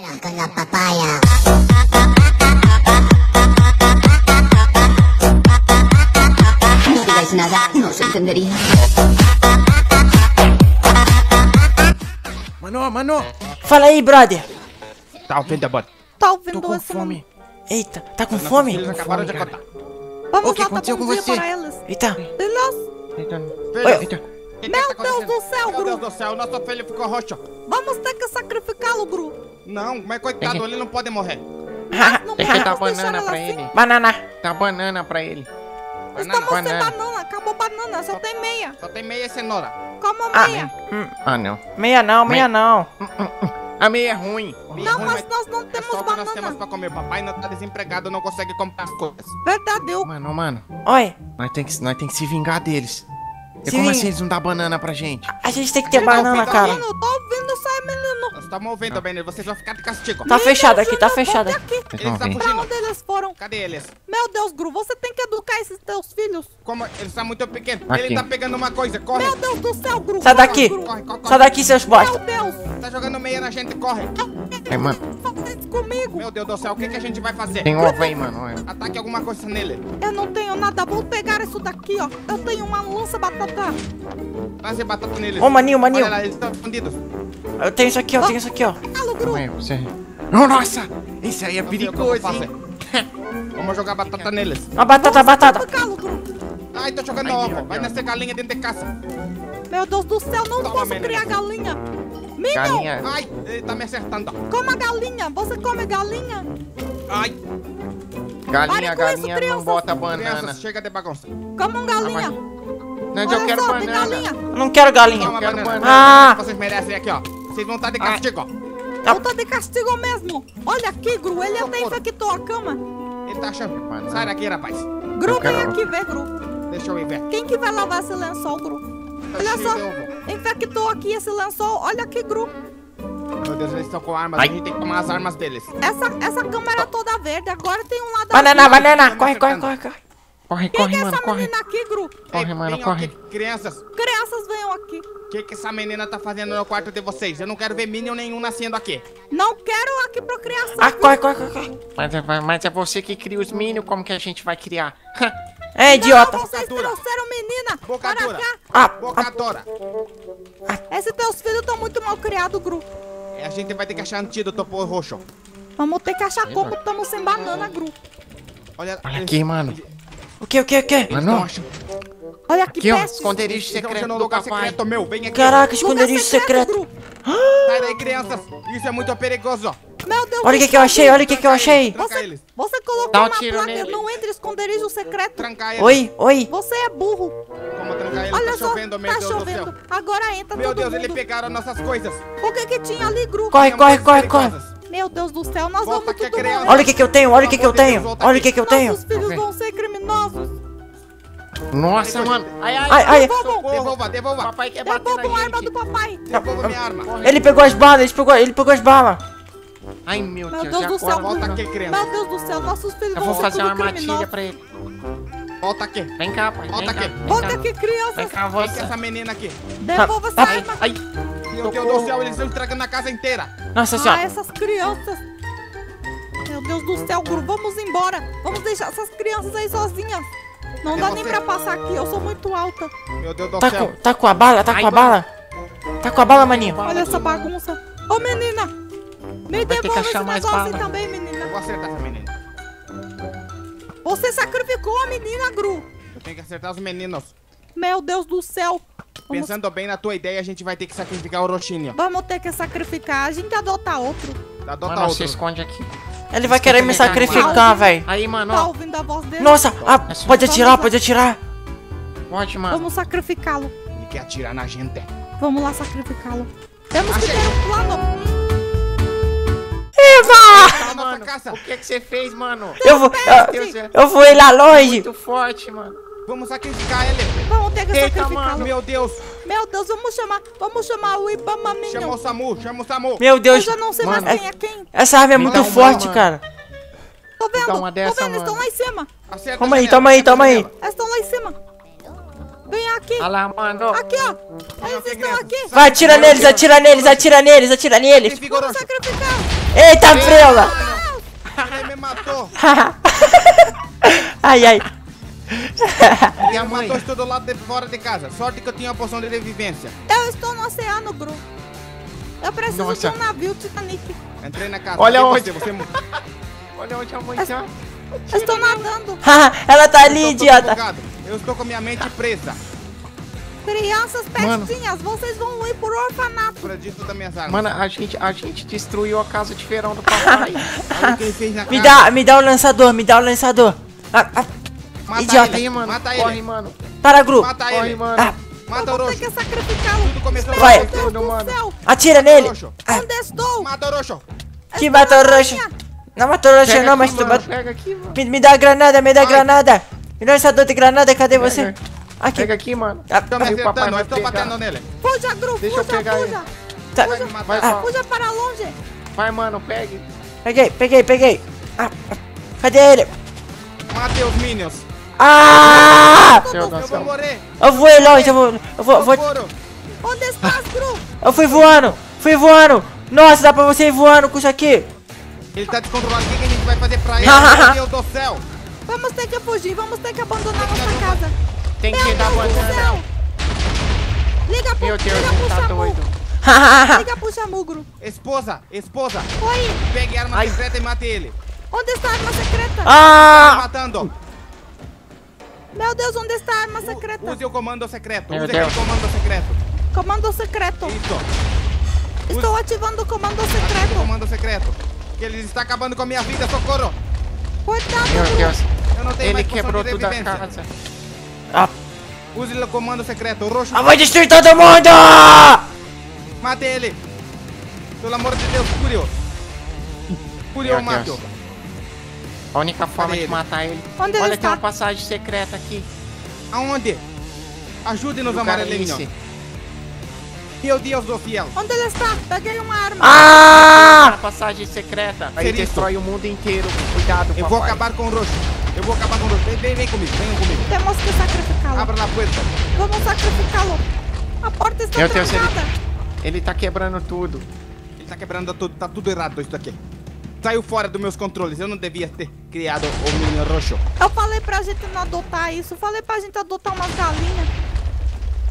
Con la papaya. No digáis nada, no se entendería. Mano, mano. Fala aí, brother. Tá ouvindo, bota. Tá ouvindo Tô com fome. Eita, tá com fome? filhos acabaram de. Vamos O que lá, aconteceu com você? para eles. Eita, Beleza? Eita. Eita. Que Meu tá Deus do céu, Meu Deus Gru. do céu, nosso filho ficou roxo. Vamos ter que sacrificá-lo, Gru. Não, mas coitado, ele não pode morrer. Não Tem que dar deixar banana ela pra assim. ele. banana. Dá banana pra ele. Estamos sem banana. banana. Acabou banana, só tem meia. Só tem meia cenoura. Como Ah, meia. Ah, não. Meia não, meia não. A meia é ruim. Meia Não, ruim, mas nós não é temos só o que nós temos banana. pra comer. Papai não tá desempregado, não consegue comprar as coisas. Verdade, eu... Mano, mano. Oi, Nós tem que, nós tem que se vingar deles. E como assim eles não dão banana pra gente? a gente tem que ter tá banana, ouvindo cara. Menino, tô ouvindo aí, menino. Nós estamos ouvindo, Benny. Vocês vão ficar de castigo. Tá fechado aqui, tá Júnior, fechado aqui. Eles vão estão fugindo. onde eles foram? Cadê eles? Meu Deus, Gru, você tem que educar esses teus filhos. Como eles estão muito pequenos. Aqui. Ele tá pegando uma coisa, corre. Meu Deus do céu, Gru. Sai daqui. Corre, corre, corre. Sai daqui, seus Meu bosta. Deus. Tá jogando meia na gente, corre. É, mano. Faça isso comigo. Meu Deus do céu, o que, que a gente vai fazer? Tem ovo aí, mano. Ataque alguma coisa nele. Eu não tenho nada. Vou pegar isso daqui, ó. Eu tenho uma lança batata. Trazer batata neles. Ô, maninho, maninho. Olha lá, eles estão escondidos. Eu tenho isso aqui, ó, tenho isso aqui, ó. Alô, Gru. Calma aí, você. Oh, nossa! Isso aí é perigoso, hein? Vamos jogar batata neles. Uma batata, batata. Ai, tô jogando ovo. Vai Deus. nascer galinha dentro de casa. Meu Deus do céu, não Toma, posso menina. criar galinha. Minion, Galinha. Ai, ele tá me acertando. coma galinha. Você come galinha? Ai, Pare Galinha, isso, galinha crianças. não bota banana. crianças, chega de bagunça. Coma um galinha. Mas eu quero só, banana. galinha. Eu não quero galinha. Toma quero banana. banana. Ah. Vocês merecem aqui, ó. Vocês vão estar de castigo. Eu tô de castigo mesmo. Olha aqui, Gru. Ele até infectou a cama. Ele tá achando. Banana. Sai daqui, rapaz. Gru, Eu quero- vem aqui ver, Gru. Deixa eu ir ver. Quem que vai lavar esse lençol, Gru? Tá Olha só. Infectou aqui esse lençol. Olha aqui, Gru. Meu Deus, eles estão com armas. Ai. A gente tem que tomar as armas deles. Essa, essa cama era toda verde. Agora tem um lado Banana, banana. Corre, corre, corre, corre. Corre, Quem corre, que é mano, essa corre. menina aqui, Gru? Corre, Ei, mano, venham corre. aqui, crianças, Crianças, venham aqui. o que, que essa menina tá fazendo no quarto de vocês? Eu não quero ver Minion nenhum nascendo aqui. Não quero aqui procriação. Ah, corre, corre, corre, corre. Mas é, mas é você que cria os minions, como que a gente vai criar? É, idiota. Não, vocês Boca dura. trouxeram menina. Boca Para cá. Ah, Bocadora. Esses teus filhos estão muito mal criados, Gru. A gente vai ter que achar antídoto pro roxo. Vamos ter que achar como estamos sem banana, Gru. Olha, Olha aqui, mano. O que, o que, o que? Mano. Olha que Aqui, ó. peste. Esconderijo secreto do lugar papai. secreto meu. Vem aqui. Caraca, esconderijo secreto. Sai daí, crianças. Isso é muito perigoso. Meu Deus Olha o que que eu achei, olha o que que eu achei. Tranca Você, você colocou Dá um placa, nele. não entre esconderijo secreto. Trancar eles. Oi, oi. Você é burro. Como trancar eles? Olha tá só, chovendo, meu tá Deus chovendo. do céu. Agora entra Meu todo Deus, mundo. eles pegaram nossas coisas. O que que tinha ali, Gru? Corre, corre, corre, corre. Meu Deus do céu, nós Volta vamos aqui, tudo morrer. Olha o que que eu tenho, olha o que que eu tenho. Deus, Olha o que que eu tenho. Nossos filhos vão ser. Nossa, mano. Ai, ai, Ai, ai. Devolvam, Devolva, devolva. Papai quer bater devolvam a arma do papai. Devolva minha arma. Ele pegou as balas, ele pegou, ele pegou as balas. Ai, meu Meu Deus, Deus do céu, Volta aqui, criança. Meu Deus do céu, nossos filhos Eu vão vou ser fazer uma armadilha criminosos. pra ele. Volta aqui. Vem cá, pai. Volta Vem aqui. Vem Volta cá. aqui, Vem crianças. cá, você. essa menina aqui? Devolva essa Ai, arma. ai. Meu Deus do céu, eles estão estragando a casa inteira. Nossa Ah, senhora. essas crianças. Meu Deus do céu, Gru, vamos embora. Vamos deixar essas crianças aí sozinhas. Não Cadê dá nem você? pra passar aqui, eu sou muito alta. Meu Deus do Tá céu. com, tá com a bala, tá Ai, com a bala. Tá com a bala, maninho. Olha essa bagunça. Ô, menina. Me ter que devolva esse achar mais negócio aí bala. também, Eu menina. vou acertar essa menina. Você sacrificou a menina, Gru. Eu tenho que acertar os meninos. Meu Deus do céu. Vamos, Pensando bem na tua ideia, a gente vai ter que sacrificar o Roxinho. vamos ter que sacrificar. A gente adota outro. Adota Mano, outro. você esconde aqui. Ele vai querer me sacrificar, velho. Aí, mano, Tá ouvindo a voz dele? Nossa, ah, pode atirar, pode atirar. Pode, mano. Vamos sacrificá-lo. Ele quer atirar na gente. Vamos lá sacrificá-lo. Temos que ter um plano. Tá Mano, casa. o que que você fez, mano? Eu vou, eu, eu vou ir lá longe. Muito forte, mano. Vamos sacrificar ele. Vamos ter que Eita, sacrificá-lo. mano. Meu Deus. Meu Deus, vamos chamar. Vamos chamar o Ibama Chama Minion. o Samu, chama o Samu. Meu Eu Deus, já não sei Mano, mais quem é quem. essa arma é Me muito forte, mano. cara. Tô vendo. Tô dessa, vendo, estão mano. lá em cima. Acerta Toma a aí, toma aí, toma aí. Eles estão lá em cima. Vem aqui. Olha lá, mano. Aqui, ó. Eles estão aqui. Vai, atira neles, atira neles, atira neles, atira neles. Vamos sacrificar. Eita, frela! Ele me matou. ai, ai. E a mãe? matou estou do lado de fora de casa. Sorte que eu tinha a poção de revivência. Eu estou no oceano, Gru. Eu preciso Nossa. de um navio Titanic. Entrei na casa. Olha onde. Você, você... Olha onde a mãe tá. Eu estou nadando. Ela tá ali, Eu idiota. Eu estou com minha mente presa. Crianças Mano. pestinhas, vocês vão ir pro orfanato. Acredito das minhas armas. Mano, a gente, a gente destruiu a casa de feirão do papai. Olha o que ele fez na Me casa. dá, me dá o lançador, me dá o lançador. Ah, ah, Mata Idiota. ele, mano. Mata ele. Corre, mano. Taragru. Mata Corre, ele. mano. Ah. Mata o Orochi. Você quer sacrificá-lo. Tudo começou Vai. Atira nele. Ah. Onde estou? Mata Orochi. Que mata Orochi? É não mata Orochi não, mas tu mata. Me dá a granada, me dá a granada. Me dá essa dor de granada, cadê você? Aqui. Pega aqui, mano. Ah, tá me acertando, batendo nele. Fuja, Gru, Deixa fuja, eu pegar fuja. Tá. Fuja, vai, ah. fuja para longe. Vai, mano, pegue. Peguei, peguei, peguei. Ah, ah. cadê ele? Mate os minions. Ah! Meu Eu Deus do vou céu. morrer. Eu voei longe, eu vou. Eu vou, eu vou. Onde estás, Gru? eu fui voando, fui voando. Nossa, dá pra você ir voando com isso aqui. Ele tá descontrolado. O que, que a gente vai fazer pra ele? Meu Deus do céu. Vamos ter que fugir, vamos ter que abandonar nossa casa. Tem que dar banana. Liga pro, Meu Deus, liga ele pro tá Samu. doido. Liga pro Samu, Gru. Esposa, esposa. Oi, Pegue a arma Ai. secreta e mate ele. onde está a arma secreta? Tá ah! matando. Meu Deus, onde está a arma secreta? Use o comando secreto. Meu Use Deus. aquele comando secreto. Comando secreto. Isso. Estou ativando o comando Ative o secreto. comando secreto. Que ele está acabando com a minha vida. Socorro. Cuidado, Meu. Deus. Eu não tenho Ele quebrou de toda a revivência. casa. Ah, Use o comando secreto. O roxo. eu vou destruir todo mundo! Mate ele. Pelo amor de Deus, Curio. Curio, mato. Deus. A única forma de ele? matar ele. Onde ele Olha, tem está? uma passagem secreta aqui. Aonde? Ajude-nos, amarelinho. Meu Deus do céu. Onde ele está? Peguei uma arma. Ah! Uma passagem secreta. Aí destrói o mundo inteiro. Cuidado, Eu papai. vou acabar com o roxo. Eu vou acabar com o roxo. Vem, vem, vem comigo. Venham comigo. Temos que sacrificá-lo. Abra a porta. Vamos sacrificá-lo. A porta está ele- trancada. Ele tá quebrando tudo. Ele tá quebrando tudo. Tá tudo errado isso daqui. Saiu fora dos meus controles. Eu não devia ter criado o menino roxo. Eu falei pra gente não adotar isso. Falei pra gente adotar umas galinhas.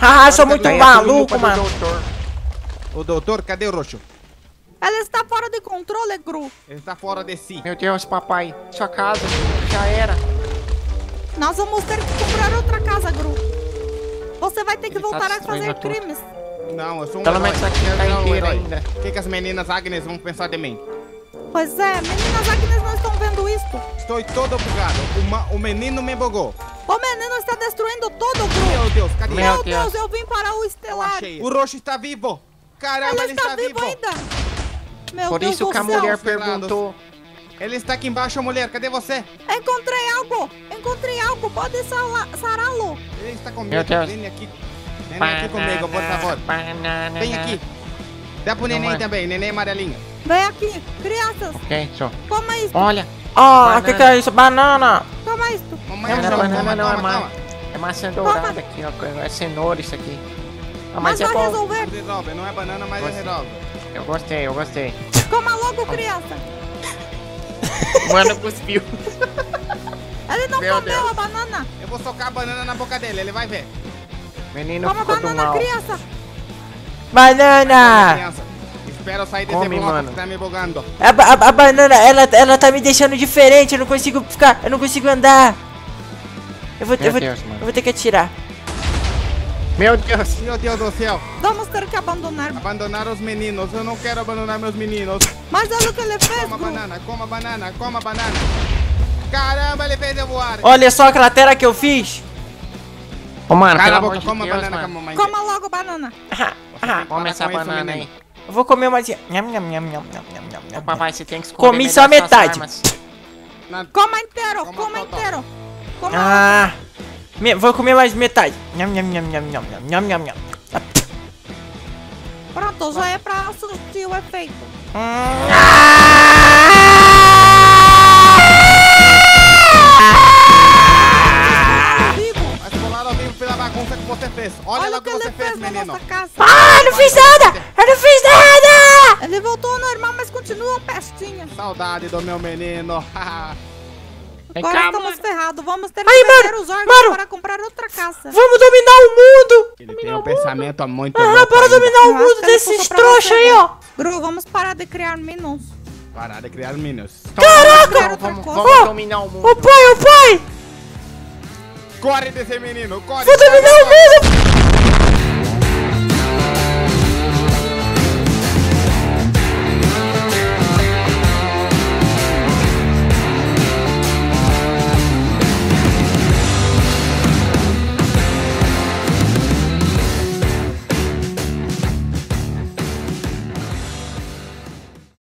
Ah, eu sou muito maluco, mano. doutor. O doutor, cadê o roxo? Ela está fora de controle, Gru. Ele tá fora de si. Meu Deus, papai. Sua casa já era. Nós vamos ter que comprar outra casa, Gru. Você vai ter que Ele tá voltar a destruindo fazer tudo. crimes. Não, eu sou um Pelo herói. menos aqui Eu tá um herói. O que, que as meninas Agnes vão pensar de mim? Pois é, meninas Agnes não estão vendo isto. Estou todo bugado. O, ma- o menino me bugou. O menino está destruindo tudo, Gru. Meu Deus, cadê Meu Meu ele? Deus, Deus. eu vim para o estelar. achei. O roxo está vivo. Caramba, Ela ele está vivo ainda. Meu Por Deus isso que a mulher perguntou. Ele está aqui embaixo, mulher. Cadê você? Encontrei algo. Encontrei algo. Pode sará-lo. Ele está comigo. Vem aqui. Vem aqui comigo, por favor. Banana. Vem aqui. Dá pro neném é. também, neném amarelinho. Vem aqui. Crianças, Ok, só. coma isto. Olha, Ah, o Banana. que, que é isso? Banana! Toma isto. Mamãe não é achou. banana, Toma, não, é, toma, ma toma. é maçã dourada aqui, ó. É cenoura isso aqui. Ah, mas Mas é vai bom. resolver. Resolve, não é banana, mas Você- resolve. Eu gostei, eu gostei. Coma logo, criança. Mano, cuspiu. Ele não Meu comeu Deus. a banana. Eu vou socar a banana na boca dele, ele vai ver. Menino do banana, mal. criança. Banana! Criança, espero sair desse Come, bloco mano. que tá me bugando. A, a- a banana, ela, ela tá me deixando diferente, eu não consigo ficar, eu não consigo andar. Eu vou, Meu eu vou, Deus, mano. eu vou ter que atirar. Meu Deus. Meu Deus do céu, Vamos ter que abandonar. abandonar os meninos. Eu não quero abandonar meus meninos. Mas olha o que ele fez, Coma banana, coma banana, coma banana. Caramba, ele fez eu voar. Olha só a cratera que eu fiz. Ô, mano, Cala a boca, de coma Deus, banana com a mano. mamãe. Coma logo banana. Come essa banana menino. aí. Eu vou comer uma. Nham, nham, nham, nham, nham, Papai, você tem que comer Comi só metade. Coma inteiro, coma, inteiro. Coma ah, me, vou comer mais metade. Nham, nham, nham, nham, nham, nham, nham, nham. Pronto, já é pra assistir o efeito. Hum. Ah! É colado ao vivo pela bagunça que você fez. Olha, Olha lá o que, que você fez, fez menino. Casa. Ah, não fiz nada! Ele voltou ao normal, mas continua um pestinha. Saudade do meu menino. Agora cá, estamos ferrados. Vamos ter Aí, que vender mano, os órgãos mano. para comprar outra caça. Vamos dominar o mundo! Ele tem um pensamento muito Ah, louco bora ainda. dominar o mundo desses trouxa aí, né? ó! Gru, vamos parar de criar minions. Parar de criar minions. Caraca! Vamos, vamos Ó. dominar o mundo. Ô pai, ô pai! Corre desse menino, corre. Vou dominar o mundo!